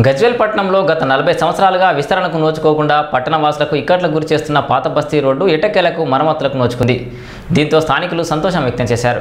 గజ్వేల్ పట్టణంలో గత నలభై సంవత్సరాలుగా విస్తరణకు నోచుకోకుండా పట్టణవాసులకు ఇక్కట్ల గురి చేస్తున్న పాత బస్తీ రోడ్డు ఇటకెలకు మరమ్మతులకు నోచుకుంది. దీంతో స్థానికులు సంతోషం వ్యక్తం చేశారు.